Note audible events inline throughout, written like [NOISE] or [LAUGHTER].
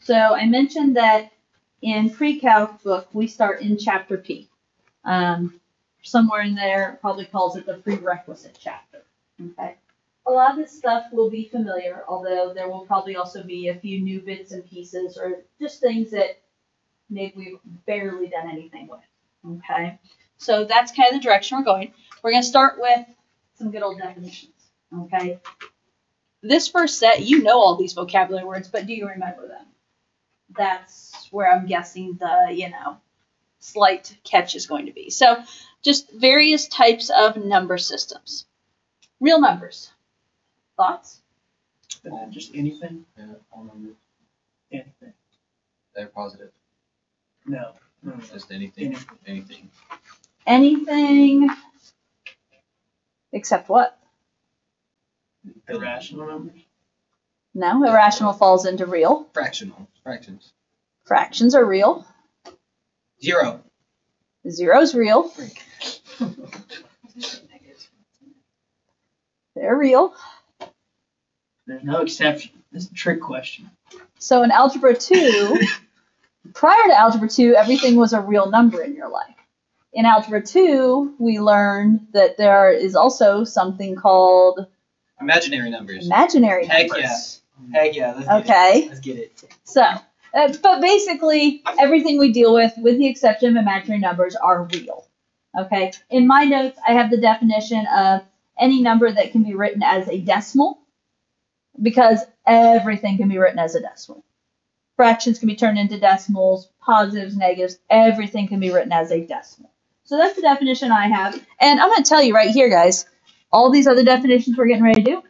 So I mentioned that in pre-calc book, we start in chapter P. Um, somewhere in there, probably calls it the prerequisite chapter. Okay. A lot of this stuff will be familiar, although there will probably also be a few new bits and pieces or just things that maybe we've barely done anything with. Okay. So that's kind of the direction we're going. We're going to start with some good old definitions. Okay. This first set, you know all these vocabulary words, but do you remember them? That's where I'm guessing the, you know, slight catch is going to be. So just various types of number systems. Real numbers. Thoughts? Uh, just anything, Yeah, all numbers. anything. They're positive. No. no, no. Just anything. Anything. Anything. Anything except what? Irrational numbers. No, irrational falls into real. Fractional. Fractions. Fractions are real. Zero. Zero's real. They're real. There's no exception. This is a trick question. So in Algebra 2, [LAUGHS] prior to Algebra 2, everything was a real number in your life. In Algebra 2, we learned that there is also something called Imaginary numbers. imaginary Heck numbers. yeah. Heck yeah. Let's get Okay. it. Let's get it. So, uh, but basically, everything we deal with, with the exception of imaginary numbers, are real. Okay. In my notes, I have the definition of any number that can be written as a decimal, because everything can be written as a decimal. Fractions can be turned into decimals, positives, negatives, everything can be written as a decimal. So that's the definition I have. And I'm going to tell you right here, guys, all these other definitions we're getting ready to do,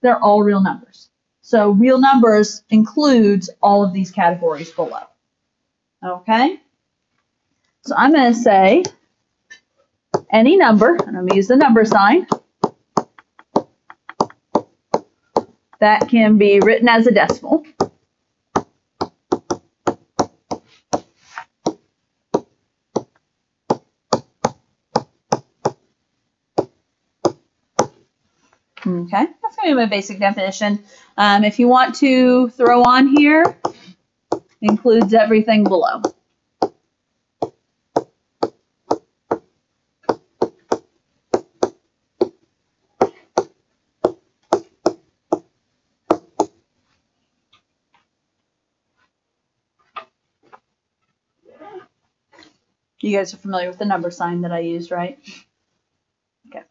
they're all real numbers. So real numbers includes all of these categories below. Okay? So I'm going to say any number, and I'm going to use the number sign, that can be written as a decimal. Okay, that's going to be my basic definition. Um, if you want to throw on here, includes everything below. You guys are familiar with the number sign that I used, right? Okay.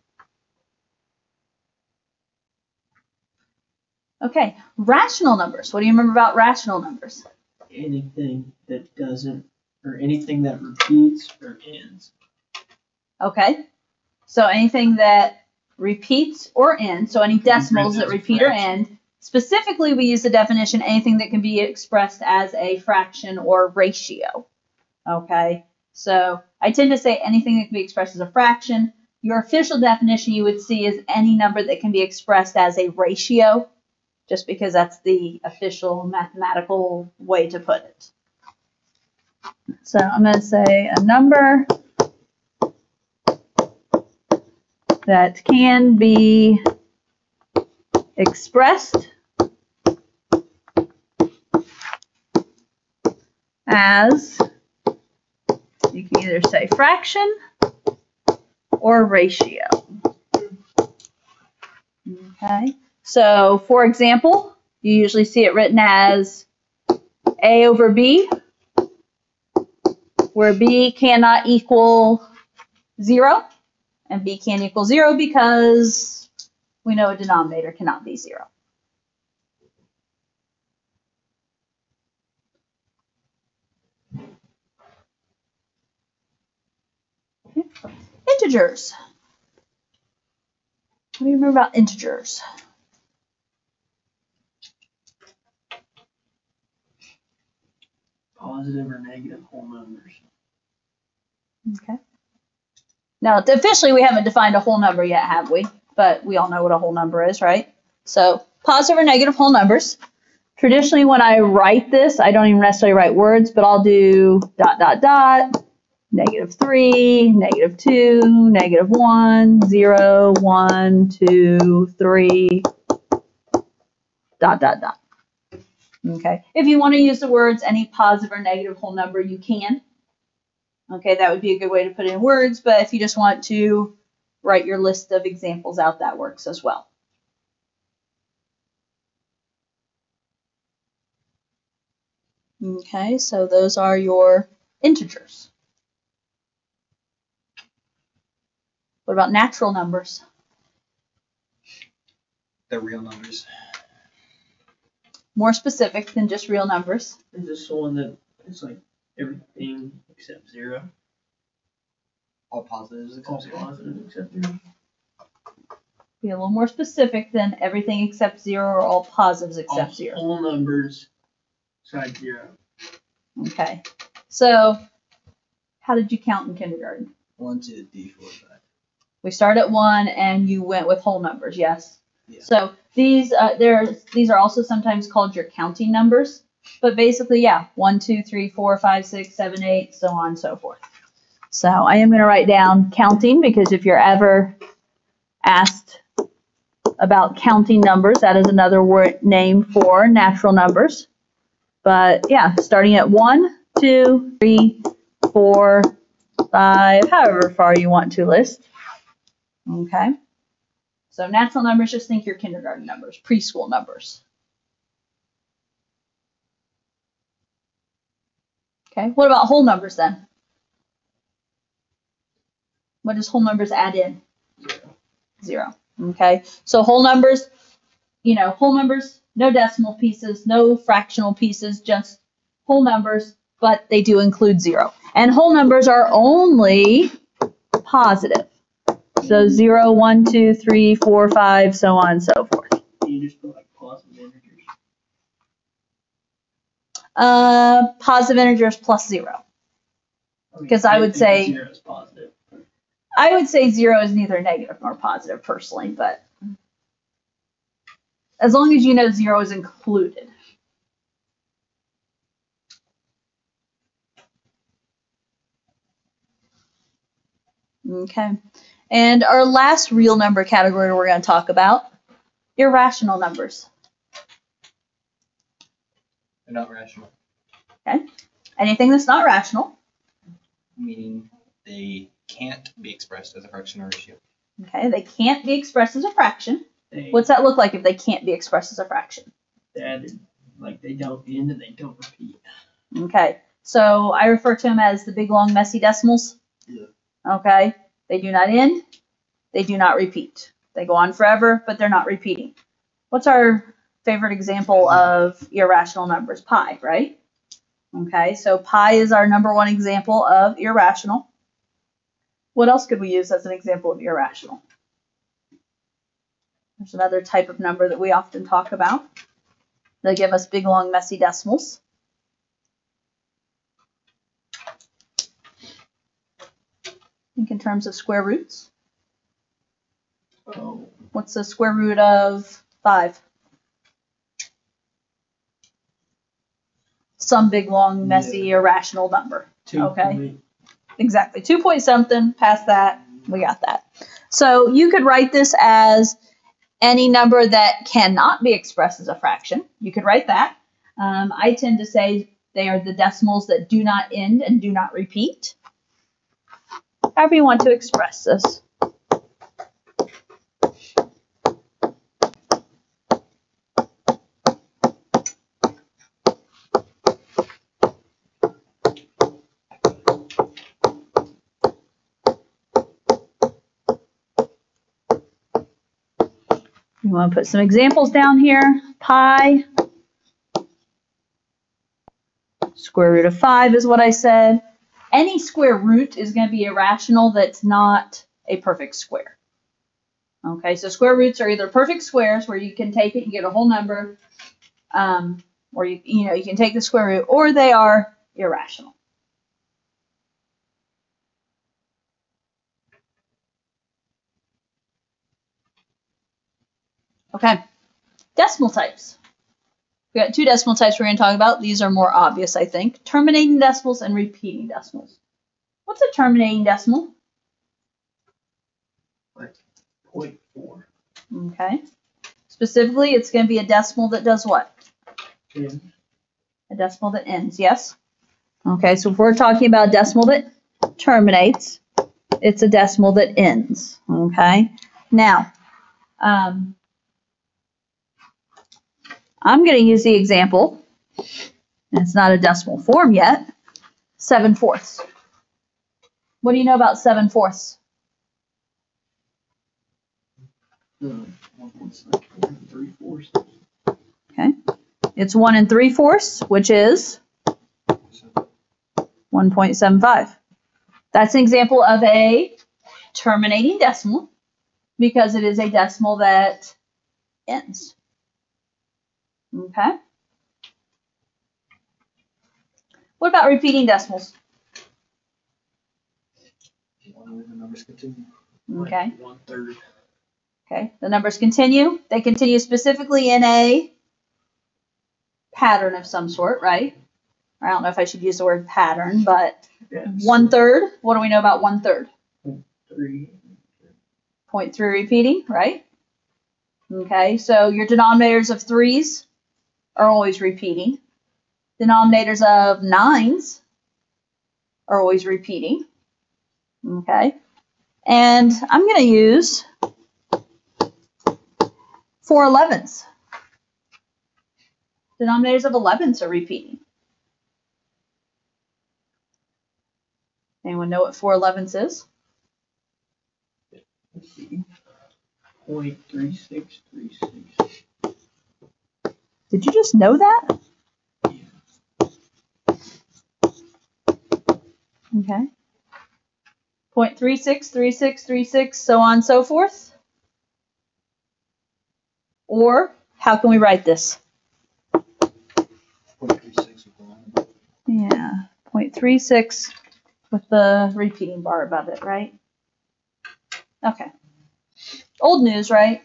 Okay, rational numbers. What do you remember about rational numbers? Anything that doesn't, or anything that repeats or ends. Okay, so anything that repeats or ends, so any decimals that repeat or end. Specifically, we use the definition anything that can be expressed as a fraction or ratio. Okay, so I tend to say anything that can be expressed as a fraction. Your official definition you would see is any number that can be expressed as a ratio, just because that's the official mathematical way to put it. So I'm going to say a number that can be expressed as you can either say fraction or ratio. Okay, so for example, you usually see it written as A over B, where B cannot equal zero and b can't equal 0 because we know a denominator cannot be 0. Okay. Integers. What do you remember about integers? Positive or negative whole numbers. Okay. Now, officially, we haven't defined a whole number yet, have we? But we all know what a whole number is, right? So, positive or negative whole numbers. Traditionally, when I write this, I don't even necessarily write words, but I'll do dot, dot, dot, negative 3, negative 2, negative 1, 0, 1, 2, 3, dot, dot, dot. Okay, if you want to use the words any positive or negative whole number, you can. Okay, that would be a good way to put in words, but if you just want to write your list of examples out, that works as well. Okay, so those are your integers. What about natural numbers? They're real numbers. More specific than just real numbers. Is this the one that is like everything except zero? All positives All except zero. positive except zero? Be a little more specific than everything except zero or all positives except All zero. All numbers side zero. Okay. So, how did you count in kindergarten? One, two, three, four, five. We start at one, and you went with whole numbers. Yes. So these uh, there these are also sometimes called your counting numbers, but basically, yeah, one, two, three, four, five, six, seven, eight, so on and so forth. So I am going to write down counting because if you're ever asked about counting numbers, that is another word name for natural numbers. But yeah, starting at one, two, three, four, five, however far you want to list. Okay. So natural numbers, just think your kindergarten numbers, preschool numbers. Okay, what about whole numbers then? What does whole numbers add in? Zero. Zero. Okay, so whole numbers, you know, whole numbers, no decimal pieces, no fractional pieces, just whole numbers, but they do include zero. And whole numbers are only positive. So zero, one, two, three, four, five, so on and so forth. You just put like positive integers. Uh, positive integers plus zero. I mean, I would say- Zero is positive. I would say zero is neither negative nor positive personally, but as long as you know zero is included. Okay. And our last real number category we're going to talk about irrational numbers. They're not rational, Okay. Anything that's not rational. meaning they can't be expressed as a fraction or ratio. Okay. They can't be expressed as a fraction. They, What's that look like if they can't be expressed as a fraction? they added, like they don't end and they don't repeat. Okay, so I refer to them as the big long messy decimals. Yeah. Okay, they do not end, they do not repeat. They go on forever, but they're not repeating. What's our favorite example of irrational numbers? Pi, right? Okay, so pi is our number one example of irrational. What else could we use as an example of irrational? There's another type of number that we often talk about. They give us big long messy decimals. Think in terms of square roots. Oh, What's the square root of five? Some big, long, messy, irrational number. two Okay. point- Exactly. Two point something, past that, we got that. So you could write this as any number that cannot be expressed as a fraction. You could write that. Um, I tend to say they are the decimals that do not end and do not repeat. However you want to express this. You want to put some examples down here. Pi. Square root of 5 is what I said. Any square root is going to be irrational that's not a perfect square. Okay, so square roots are either perfect squares where you can take it and get a whole number, um, or you, you know you can take the square root, or they are irrational. Okay, decimal types. We got two decimal types we're going to talk about. These are more obvious, I think. Terminating decimals and repeating decimals. What's a terminating decimal? Like 0.4. Okay. Specifically, it's going to be a decimal that does what? Yeah. A decimal that ends, yes? Okay, so if we're talking about a decimal that terminates, it's a decimal that ends, okay? Now, um, I'm gonna use the example, it's not a decimal form yet, seven fourths. What do you know about seven fourths? Fourths. It's one and three fourths, which is one point seven five. That's an example of a terminating decimal because it is a decimal that ends. Okay. What about repeating decimals? The numbers continue. Okay. One third. Okay. The numbers continue. They continue specifically in a pattern of some sort, right? I don't know if I should use the word pattern, but Yeah. one third. What do we know about one third? Three. Point three repeating, right? Okay, so your denominators of threes are always repeating. Denominators of nines are always repeating. Okay, and I'm going to use four elevens. Denominators of elevens are repeating. Anyone know what four elevens is? Let's see. Point three six three six. Did you just know that? Okay. Point three six three six three six, so on and so forth. Or how can we write this? Point three six with the line. Yeah, point three six with the repeating bar above it, right? Okay. Old news, right?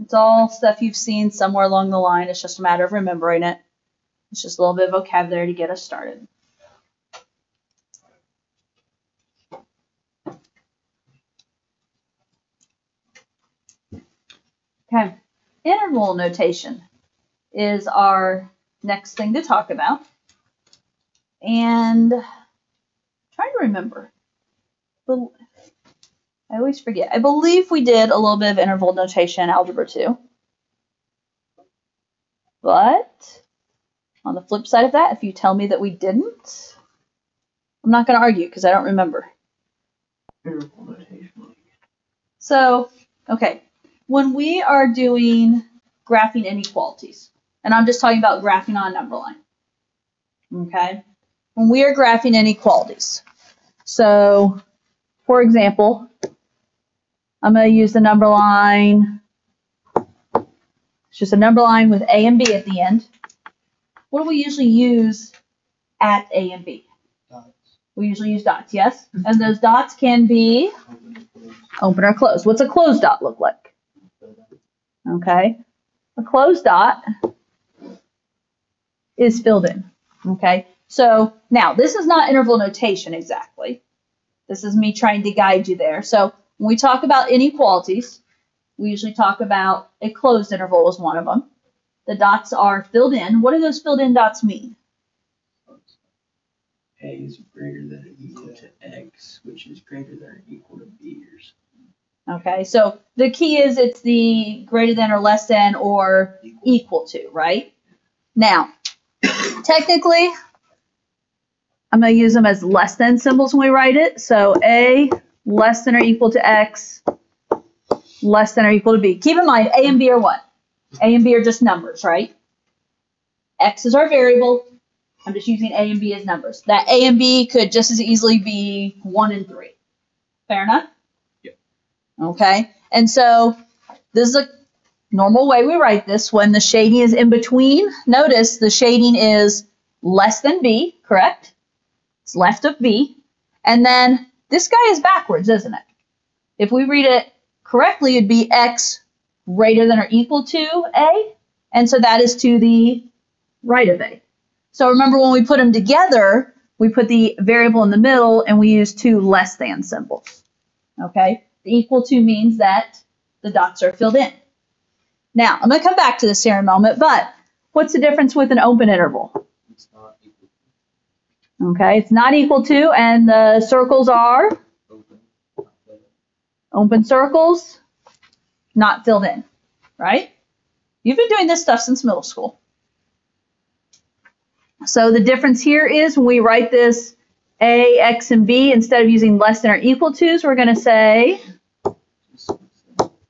It's all stuff you've seen somewhere along the line. It's just a matter of remembering it. It's just a little bit of vocabulary to get us started. Okay. Interval notation is our next thing to talk about. And trying to remember. Bel- I always forget. I believe we did a little bit of interval notation in Algebra 2. But on the flip side of that, if you tell me that we didn't, I'm not going to argue because I don't remember. Interval notation. So, okay, when we are doing graphing inequalities, and I'm just talking about graphing on a number line, okay, when we are graphing inequalities, so for example, I'm going to use the number line, it's just a number line with A and B at the end. What do we usually use at A and B? Dots. We usually use dots, yes? And those dots can be Open open or closed. What's a closed dot look like? Okay. A closed dot is filled in. Okay. So now this is not interval notation exactly. This is me trying to guide you there. So when we talk about inequalities, we usually talk about a closed interval as one of them. The dots are filled in. What do those filled in dots mean? A is greater than or equal to X, which is greater than or equal to B. Okay. So the key is it's the greater than or less than or equal to, right? Now, technically, I'm going to use them as less than symbols when we write it. So A less than or equal to X, less than or equal to B. Keep in mind, A and B are what? A and B are just numbers, right? X is our variable. I'm just using A and B as numbers. That A and B could just as easily be 1 and 3. Fair enough? Yep. Okay. And so this is a normal way we write this when the shading is in between. Notice the shading is less than B, correct? It's left of B. And then this guy is backwards, isn't it? If we read it correctly, it'd be X greater than or equal to A. And so that is to the right of A. So remember when we put them together, we put the variable in the middle and we use two less than symbols. Okay? The equal to means that the dots are filled in. Now, I'm going to come back to this here in a moment, but what's the difference with an open interval? Okay, it's not equal to, and the circles are open, circles, not filled in, right? You've been doing this stuff since middle school. So the difference here is when we write this A, X, and B, instead of using less than or equal to, we're going to say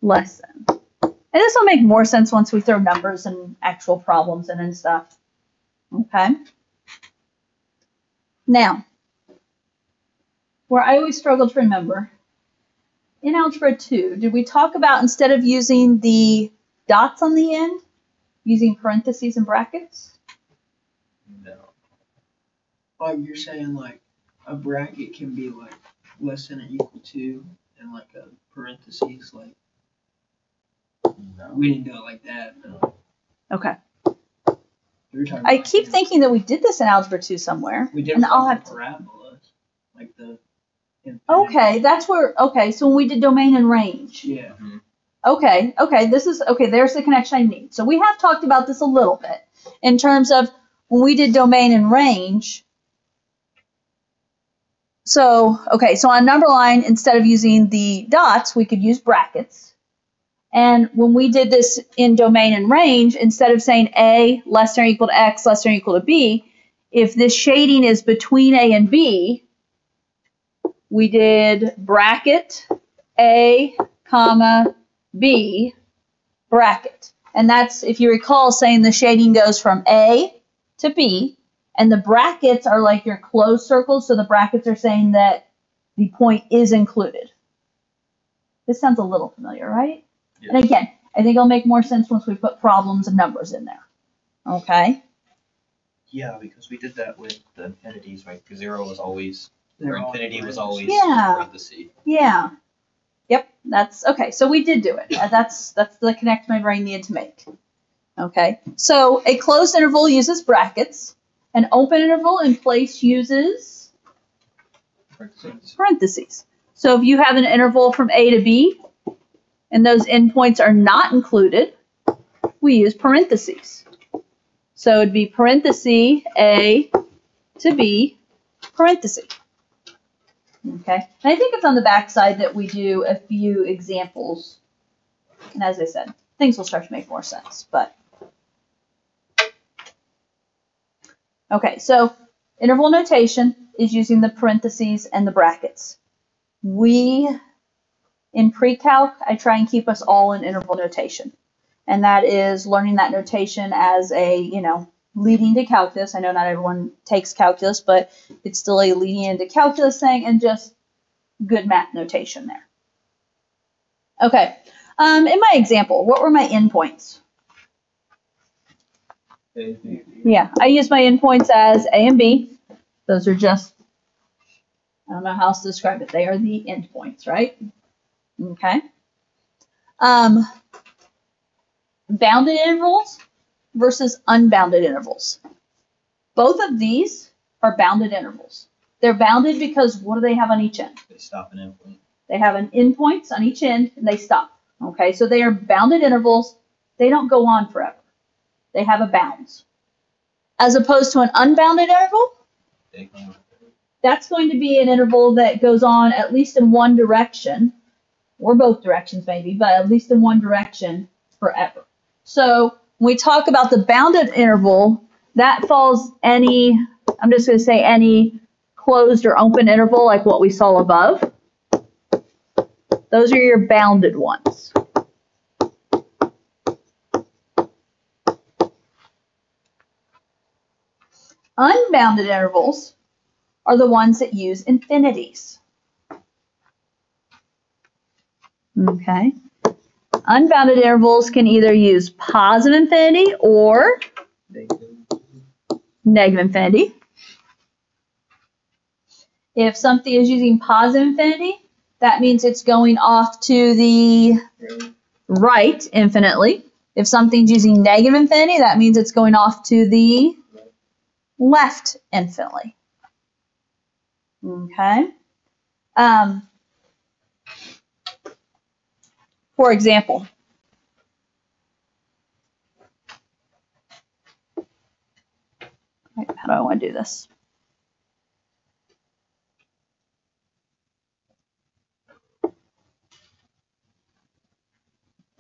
less than. And this will make more sense once we throw numbers and actual problems in and stuff. Okay? Now, where I always struggle to remember, in Algebra 2, did we talk about instead of using the dots on the end, using parentheses and brackets? No. Like you're saying, like a bracket can be like less than or equal to, and like a parentheses, like No. we didn't do it like that. No. Okay. We were talking I keep you thinking that we did this in Algebra 2 somewhere. we did and I'll have the parabolas, like the. Okay, that's where, okay, so when we did domain and range. Yeah. Mm-hmm. Okay, okay, this is, okay, there's the connection I need. So we have talked about this a little bit in terms of when we did domain and range. So, okay, so on number line, instead of using the dots, we could use brackets. And when we did this in domain and range, instead of saying A less than or equal to X less than or equal to B, if this shading is between A and B, we did bracket A, comma, B, bracket. And that's, if you recall, saying the shading goes from A to B, and the brackets are like your closed circles, so the brackets are saying that the point is included. This sounds a little familiar, right? Yeah. And again, I think it'll make more sense once we put problems and numbers in there. Okay? Yeah, because we did that with the infinities, right? Because zero was always, or infinity was always Yeah. parentheses. Yeah. Yep, that's okay. So we did do it. That's that's the connect my brain needed to make. Okay. So a closed interval uses brackets. An open interval in place uses Parentheses. parentheses. So if you have an interval from A to B and those endpoints are not included, we use parentheses. So it'd be parenthesis A to B parenthesis. Okay, and I think it's on the back side that we do a few examples. And as I said, things will start to make more sense, but. Okay, so interval notation is using the parentheses and the brackets. We, in pre-calc, I try and keep us all in interval notation. And that is learning that notation as a, you know, leading to calculus. I know not everyone takes calculus, but it's still a leading into calculus thing and just good math notation there. Okay, um, in my example, what were my endpoints? Yeah, I use my endpoints as A and B. Those are just, I don't know how else to describe it. They are the endpoints, right? Okay. Um, bounded intervals versus unbounded intervals. Both of these are bounded intervals. They're bounded because what do they have on each end? They stop an endpoint. They have an endpoints on each end and they stop. Okay, so they are bounded intervals. They don't go on forever. They have a bounds. As opposed to an unbounded interval, that's going to be an interval that goes on at least in one direction, or both directions maybe, but at least in one direction forever. So when we talk about the bounded interval, that falls any, I'm just going to say any closed or open interval like what we saw above. Those are your bounded ones. Unbounded intervals are the ones that use infinities. Okay. Unbounded intervals can either use positive infinity or They negative infinity. If something is using positive infinity, that means it's going off to the right infinitely. If something's using negative infinity, that means it's going off to the left infinitely. Okay. Um, for example, how do I want to do this?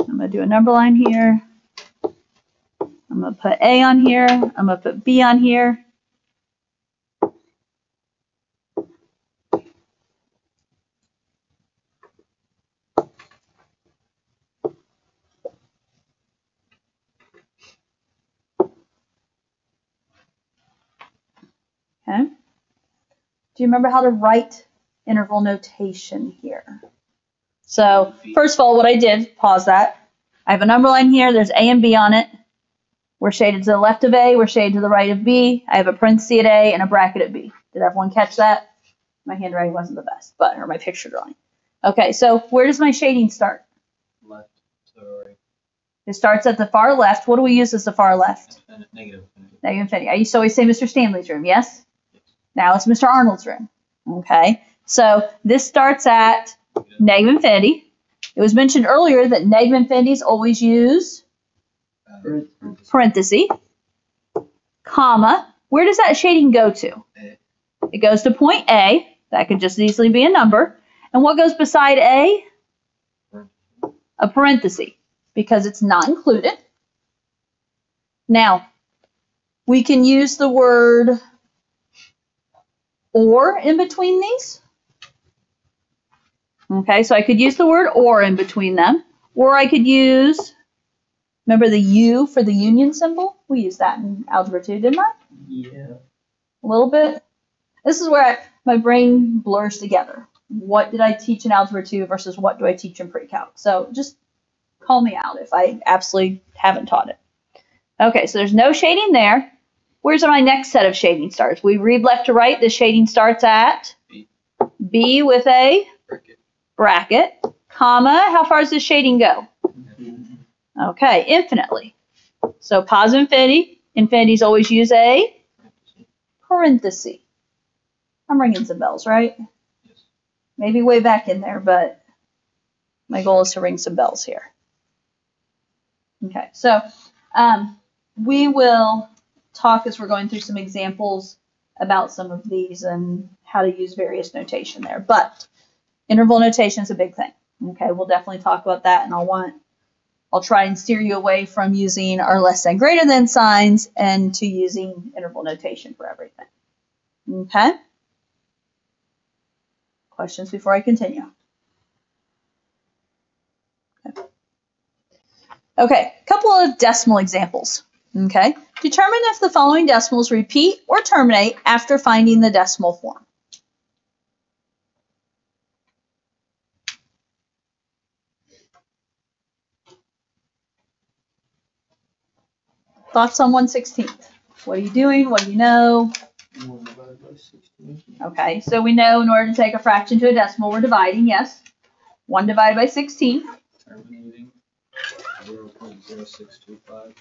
I'm going to do a number line here. I'm going to put A on here. I'm going to put B on here. Remember how to write interval notation here? So first of all, what I did, pause that. I have a number line here. There's A and B on it. We're shaded to the left of A. We're shaded to the right of B. I have a parenthesis at A and a bracket at B. Did everyone catch that? My handwriting wasn't the best, but or my picture drawing. Okay, so where does my shading start? Left to right. It starts at the far left. What do we use as the far left? Negative. infinity. Negative infinity. I used to always say Mr. Stanley's room, yes? Now it's Mr. Arnold's room. Okay, so this starts at Negative. infinity. It was mentioned earlier that negative infinities always use parenthesis, comma. Where does that shading go to? It goes to point A. That could just easily be a number. And what goes beside A? A parenthesis, because it's not included. Now, we can use the word or in between these. Okay, so I could use the word or in between them, or I could use, remember the U for the union symbol? We used that in Algebra 2, didn't I? Yeah. A little bit. This is where I, my brain blurs together. What did I teach in Algebra 2 versus what do I teach in pre-calc? So just call me out if I absolutely haven't taught it. Okay, so there's no shading there. Where's my next set of shading starts? We read left to right. The shading starts at B. B with a Bracket. bracket, comma. How far does the shading go? Okay, infinitely. So positive infinity. Infinities always use a parenthesis. I'm ringing some bells, right? Yes. Maybe way back in there, but my goal is to ring some bells here. Okay, so um, we will talk as we're going through some examples about some of these and how to use various notation there. But interval notation is a big thing. Okay, we'll definitely talk about that, and I'll want I'll try and steer you away from using our less than greater than signs and to using interval notation for everything. Okay? Questions before I continue? Okay. Okay, couple of decimal examples. Okay, determine if the following decimals repeat or terminate after finding the decimal form. Thoughts on 116th? What are you doing? What do you know? Okay, so we know in order to take a fraction to a decimal, we're dividing, yes. 1 divided by 16. Terminating. Zero point zero six two five.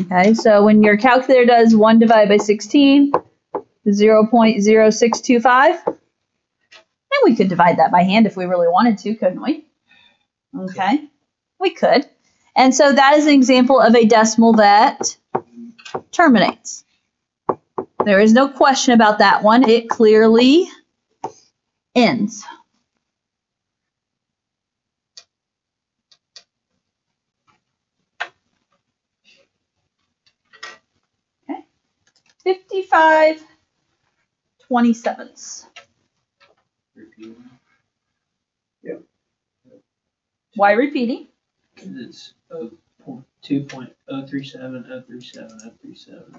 Okay, so when your calculator does 1 divided by 16, 0.0625, then we could divide that by hand if we really wanted to, couldn't we? Okay, we could. And so that is an example of a decimal that terminates. There is no question about that one. It clearly ends. Okay. 55 27ths. Repeating. Why repeating? It's oh point two point oh three seven oh three seven oh three seven.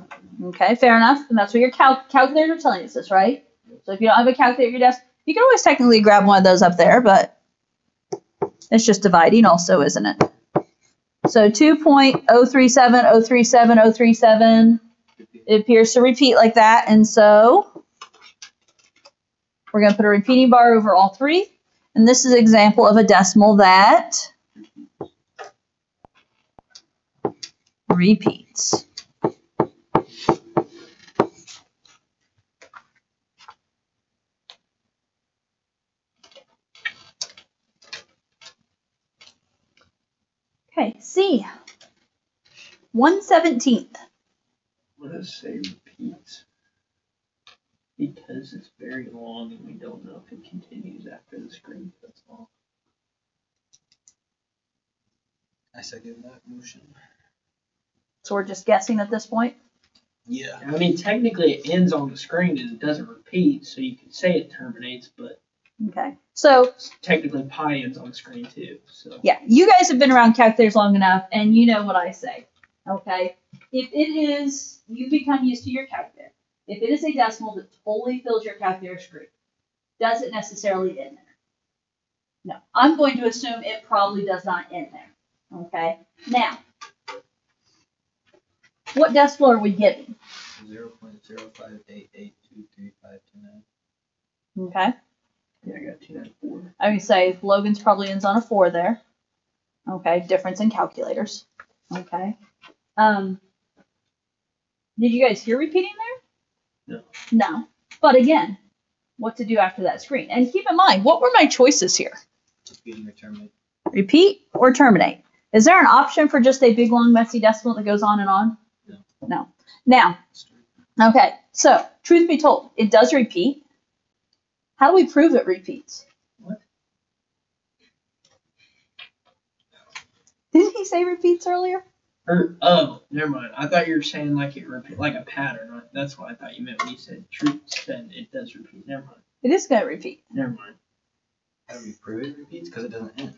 Okay, fair enough. And that's what your cal- calculator telling us this, right? So if you don't have a calculator at your desk, you can always technically grab one of those up there, but it's just dividing also, isn't it? So 2.037, 037, 037, Repeat. It appears to repeat like that. And so we're going to put a repeating bar over all three. And this is an example of a decimal that repeats. Okay, C. 1 17th does say repeats? Because it's very long and we don't know if it continues after the screen cuts off. I second that motion. So we're just guessing at this point? Yeah. I mean, technically it ends on the screen and it doesn't repeat, so you could say it terminates, but Okay. So, technically pi ends on the screen too, so. yeah, you guys have been around calculators long enough and you know what I say. Okay? If it is, you become used to your calculator. If it is a decimal that totally fills your calculator screen, does it necessarily end there? No. I'm going to assume it probably does not end there. Okay? Now, what decimal are we giving? Zero point zero five eight eight two three five two nine. Okay? Yeah, I got two nine four. I would say Logan's probably ends on a four there. Okay, difference in calculators. Okay. Um, did you guys hear repeating there? No. No. But again, what to do after that screen? And keep in mind, what were my choices here? Repeating or terminate. Repeat or terminate? Is there an option for just a big long messy decimal that goes on and on? No. No. Now, okay, so truth be told, it does repeat. How do we prove it repeats? What? Didn't he say repeats earlier? Or, oh, never mind. I thought you were saying like it repeat, like a pattern. That's what I thought you meant when you said truth, then it does repeat. Never mind. It is going to repeat. Never mind. How do we prove it repeats? Because it doesn't end.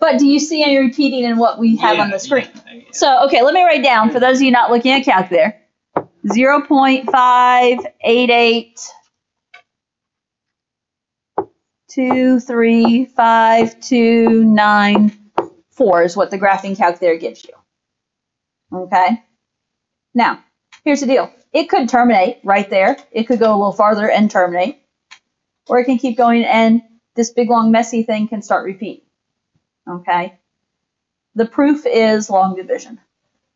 But do you see any repeating in what we have on the screen? yeah, I- So, okay, let me write down for those of you not looking at calc calculator. 0.588 23529 is what the graphing calculator gives you. Okay? Now, here's the deal. It could terminate right there. It could go a little farther and terminate. Or it can keep going and this big long messy thing can start repeating. Okay? The proof is long division.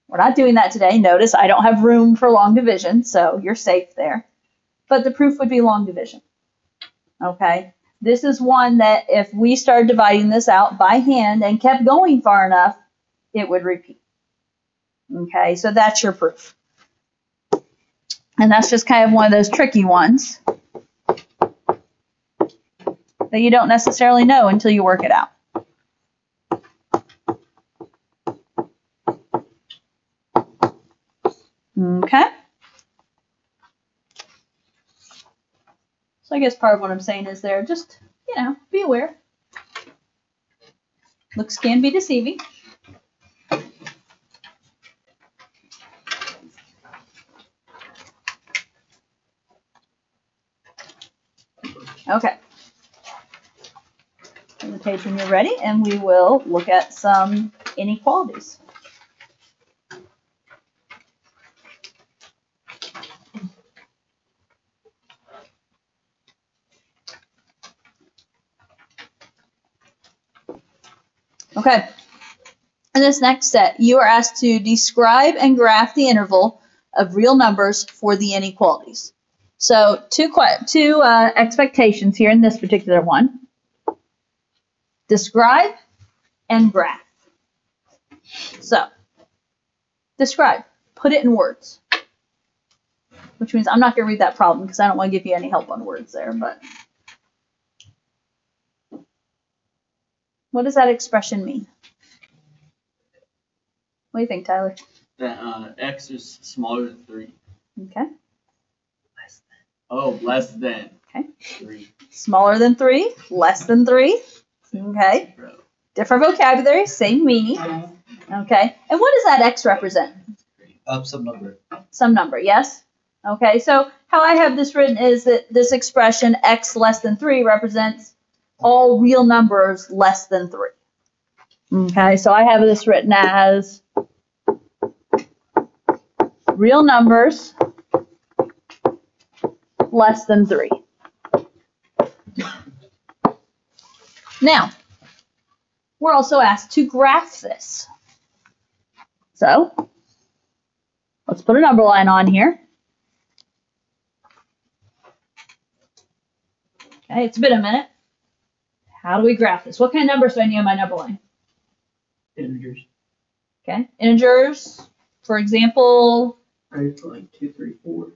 We're not doing that today. Notice I don't have room for long division, so you're safe there. But the proof would be long division. Okay? This is one that if we started dividing this out by hand and kept going far enough, it would repeat. Okay, so that's your proof. And that's just kind of one of those tricky ones that you don't necessarily know until you work it out. Okay. So I guess part of what I'm saying is there, just, you know, be aware. Looks can be deceiving. Okay. The page when you're ready, and we will look at some inequalities. Okay. In this next set, you are asked to describe and graph the interval of real numbers for the inequalities. So two two uh, expectations here in this particular one. Describe and graph. So, describe. Put it in words. Which means I'm not going to read that problem because I don't want to give you any help on words there, but what does that expression mean? What do you think, Tyler? that uh, x is smaller than three. Okay. Less than. Oh, less than. Okay. Three. Smaller than three, less than three. Okay. Bro. Different vocabulary, same meaning. Okay. And what does that x represent? Up some number. Some number, yes? Okay, so how I have this written is that this expression x less than 3 represents all real numbers less than 3. Okay, so I have this written as real numbers less than 3. Now, we're also asked to graph this. So, let's put a number line on here. Okay, it's been a minute. How do we graph this? What kind of numbers do I need on my number line? Integers. Okay, integers, for example, Right, like two, three, four.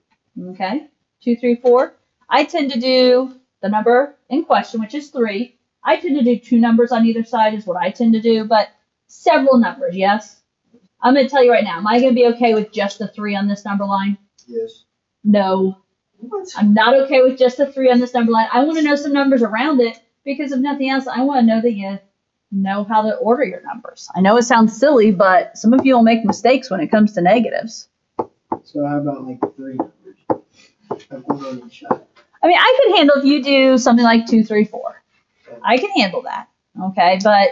okay. two, three, four. I tend to do the number in question, which is three. I tend to do two numbers on either side is what I tend to do, but several numbers, yes. I'm gonna tell you right now, am I gonna be okay with just the three on this number line? Yes. No. What? I'm not okay with just the three on this number line. I wanna know some numbers around it, because if nothing else, I wanna know that you know how to order your numbers. I know it sounds silly, but some of you will make mistakes when it comes to negatives. So how about like three numbers? Like one on each side. I mean, I could handle if you do something like two, three, four. I can handle that. Okay, but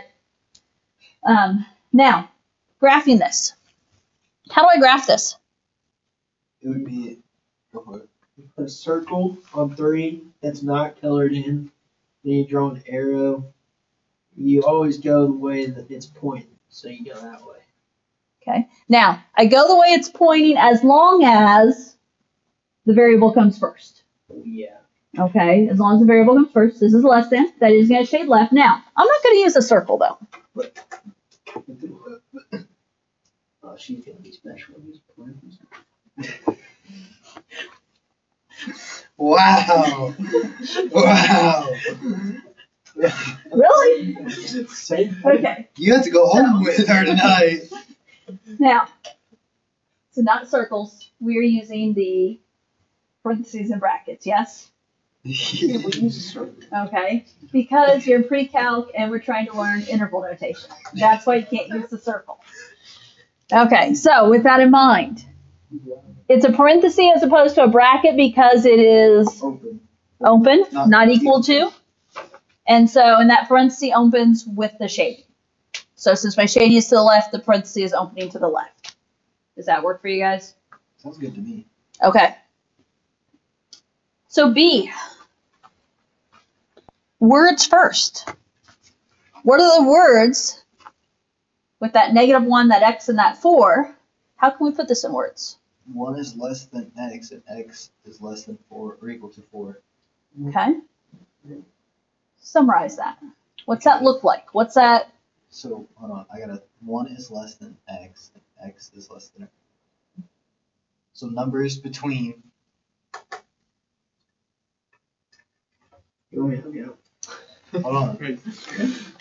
um, now graphing this. How do I graph this? It would be, go for it. You put a circle on three that's not colored in. Then you draw an arrow. You always go the way that it's pointing, so you go that way. Okay. Now I go the way it's pointing as long as the variable comes first. Yeah. Okay, as long as the variable comes first. This is less than. That is going to shade left. Now I'm not going to use a circle though. [COUGHS] Oh, she's gonna be special in these plans. Wow. Wow. Really? Okay. You have to go home with her tonight. Now, so not circles. We're using the parentheses and brackets. Yes. Yeah, we use a circle. Okay, because you're in pre-calc and we're trying to learn interval notation. That's why you can't use the circle. Okay, so with that in mind, it's a parenthesis as opposed to a bracket because it is Open. open, Not not equal to. And so, and that parenthesis opens with the shading. So since my shading is to the left, the parenthesis is opening to the left. Does that work for you guys? Sounds good to me. Okay. So B. Words first. What are the words with that negative one, that X, and that four? How can we put this in words? One is less than x and x is less than four or equal to four. Okay. Summarize that. What's that look like? What's that? So hold on, I got a one is less than x and x is less than so numbers between You want me to help you out? hold on. Great.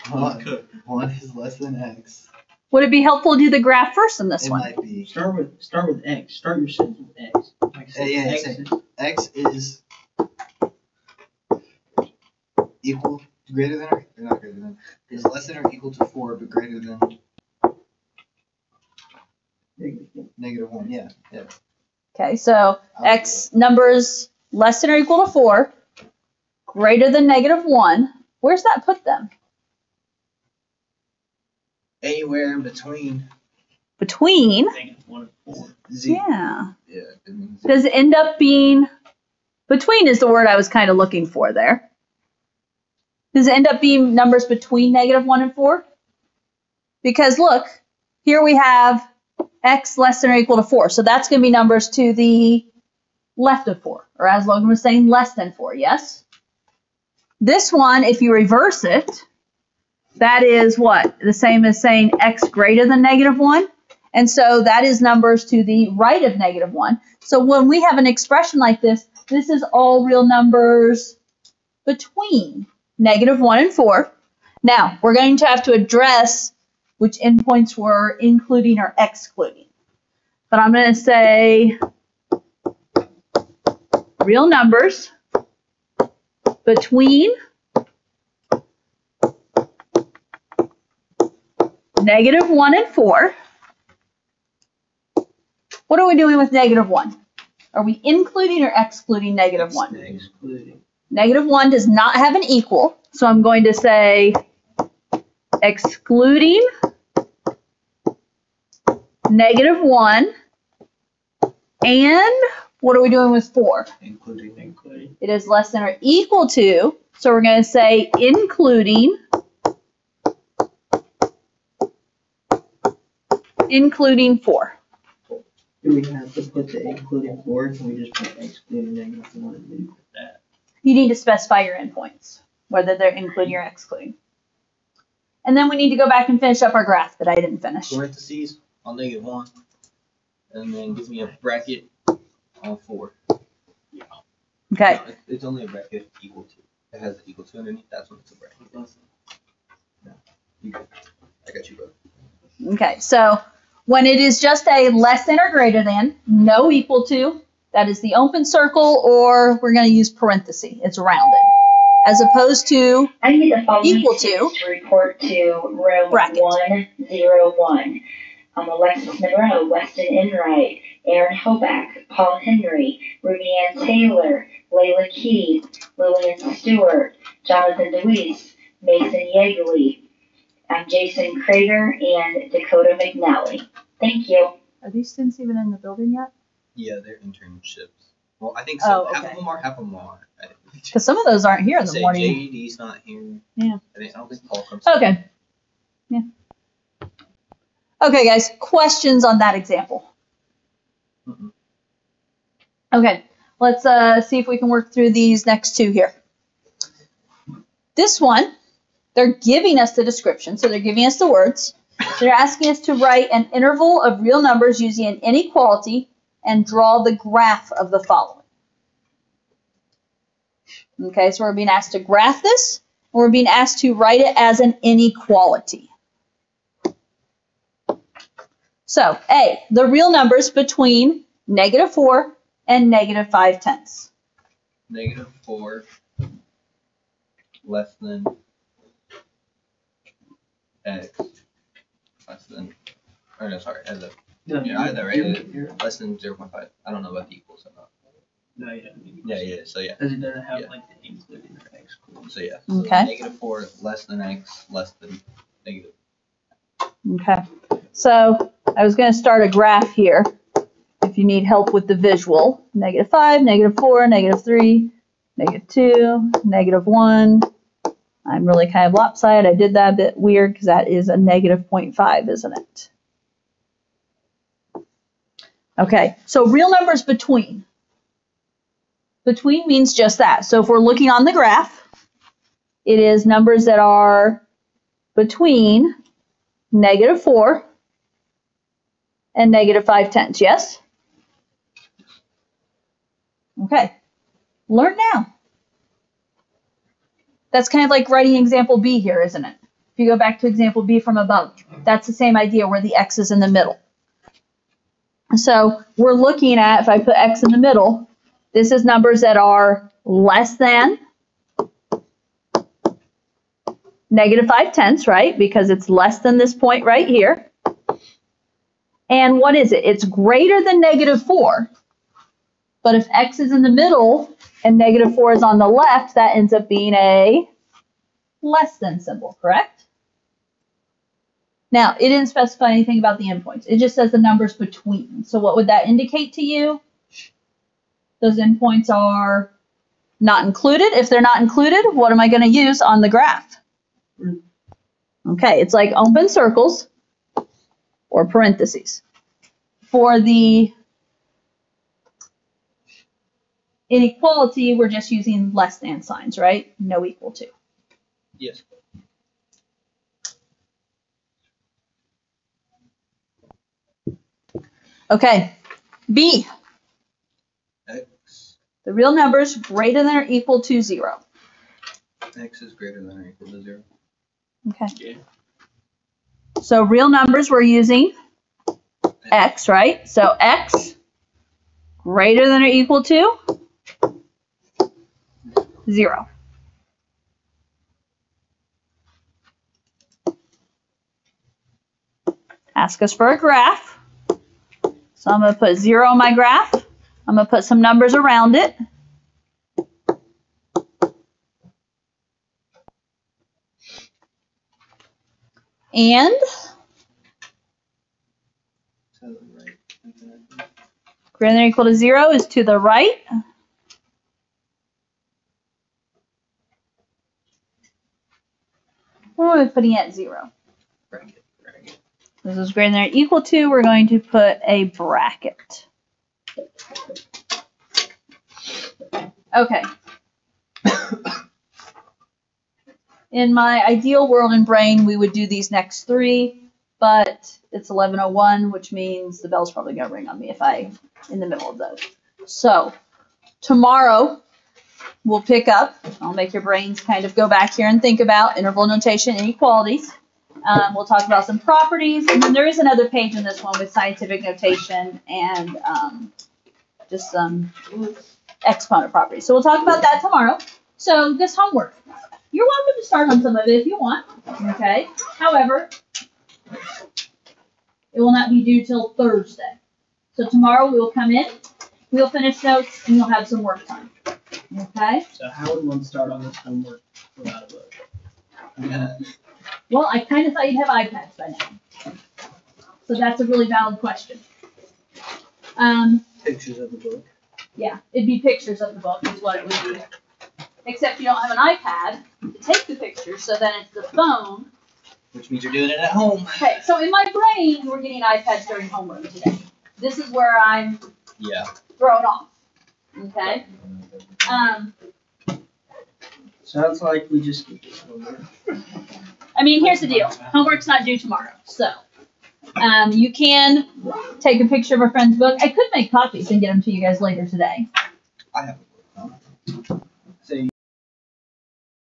Hold on. One is less than x. Would it be helpful to do the graph first in this one? It one? might be Start with start with X. Start your sentence with X. Like I said, Yeah, yeah, X same. is- x is equal greater than or, or not greater than is less than or equal to four but greater than negative one. negative one. Yeah, yeah. Okay, so I'll X numbers less than or equal to four, greater than negative one. Where's that put them? Anywhere in between. Between. Negative one and four. Z. Yeah. Yeah, it Does it end up being between is the word I was kind of looking for there. Does it end up being numbers between negative one and four? Because look, here we have x less than or equal to four. So that's going to be numbers to the left of four, or as Logan was saying, less than four, yes? This one, if you reverse it, that is what? The same as saying x greater than negative one. And so that is numbers to the right of negative one. So when we have an expression like this, this is all real numbers between negative 1 and 4. Now, we're going to have to address which endpoints we're including or excluding. But I'm going to say real numbers between negative 1 and 4. What are we doing with negative 1? Are we including or excluding negative 1? Excluding. Negative 1 does not have an equal, so I'm going to say excluding negative 1 and what are we doing with 4? Including. Including. It is less than or equal to, so we're going to say including including 4. Do we have to put the including four? Can we just put excluding negative one and leave it that? You need to specify your endpoints, whether they're including or excluding. And then we need to go back and finish up our graph that I didn't finish. Parentheses on negative one. And then gives me a bracket on four. Okay, No, it- It's only a bracket equal to, it has an equal to underneath, that's when it's a bracket. You got- I got you, bro. okay, so when it is just a less than or greater than, no equal to, that is the open circle, or we're gonna use parenthesis, it's rounded. As opposed to, I need the Equal to. to report to room Bracket. one zero one. Um, Alexis Monroe, Weston Enright, Aaron Hoback, Paul Henry, Ruby Ann Taylor, Layla Key, Lillian Stewart, Jonathan DeWeese, Mason Yegley, um, Jason Krager, and Dakota McNally. Thank you. are these students even in the building yet? Yeah, they're internships. Well, I think so. Oh, okay. Half okay. of them are, half of them are. Because some of those aren't here in the say morning. JED's not here. Yeah. I, think, I don't think Paul comes. Okay. Yeah. Okay, guys, questions on that example? Mm-mm. Okay, let's uh, see if we can work through these next two here. This one, they're giving us the description, so they're giving us the words. They're asking us to write an interval of real numbers using an inequality and draw the graph of the following. Okay, so we're being asked to graph this, and we're being asked to write it as an inequality. So, A, the real numbers between negative 4 and negative 5 tenths. Negative four. Less than. X. Less than. Or no, sorry, as a, No, Yeah, I had that right. you're- you're- less than zero point five. I don't know about the equals or not. No, yeah. I mean, Yeah, yeah, so yeah, Because it doesn't have Yeah. like the including or excluding. so yeah. So Okay. Negative four, less than X, less than negative. Okay, so I was going to start a graph here if you need help with the visual. Negative 5, negative 4, negative 3, negative 2, negative 1. I'm really kind of lopsided. I did that a bit weird because that is a negative 0.5, isn't it? Okay, so real numbers between. Between means just that. So if we're looking on the graph, it is numbers that are between negative 4 and negative 5 tenths, yes? Okay, learn now. That's kind of like writing example B here, isn't it? If you go back to example B from above, that's the same idea where the X is in the middle. So we're looking at, if I put X in the middle, this is numbers that are less than negative 5 tenths, right? Because it's less than this point right here. And what is it? It's greater than negative 4. But if x is in the middle and negative 4 is on the left, that ends up being a less than symbol, correct? Now, it didn't specify anything about the endpoints. It just says the numbers between. So what would that indicate to you? Those endpoints are not included. If they're not included, what am I going to use on the graph? Okay, it's like open circles or parentheses. For the inequality, we're just using less than signs, right? No equal to. Yes. Okay, B, X. the real numbers greater than or equal to zero. X is greater than or equal to zero. Okay. Yeah. So real numbers we're using x, right? So x greater than or equal to zero. Ask us for a graph. So I'm going to put zero on my graph. I'm going to put some numbers around it. And greater than or equal to zero is to the right. What are we putting at zero? Bracket, bracket. This is greater than or equal to, we're going to put a bracket. Okay. [COUGHS] In my ideal world and brain, we would do these next three, but it's 11:01, which means the bell's probably gonna ring on me if I in the middle of those. So tomorrow we'll pick up. I'll make your brains kind of go back here and think about interval notation inequalities. Um, we'll talk about some properties, and then there is another page in this one with scientific notation and um, just some exponent properties. So we'll talk about that tomorrow. So this homework, you're welcome to start on some of it if you want. Okay. However, it will not be due till Thursday. So tomorrow we will come in, we'll finish notes, and you'll have some work time. Okay? So how would one start on this homework without a book? [LAUGHS] Well, I kind of thought you'd have iPads by now. So that's a really valid question. Um, Pictures of the book. yeah, it'd be pictures of the book is what it would be. Except you don't have an iPad to take the pictures, so then it's the phone. Which means you're doing it at home. Okay, so in my brain, we're getting iPads during homework today. This is where I'm Yeah. thrown off. Okay? Um, Sounds like we just get this homework. I mean, here's the deal. Homework's not due tomorrow, so um, you can take a picture of a friend's book. I could make copies and get them to you guys later today. I have a book.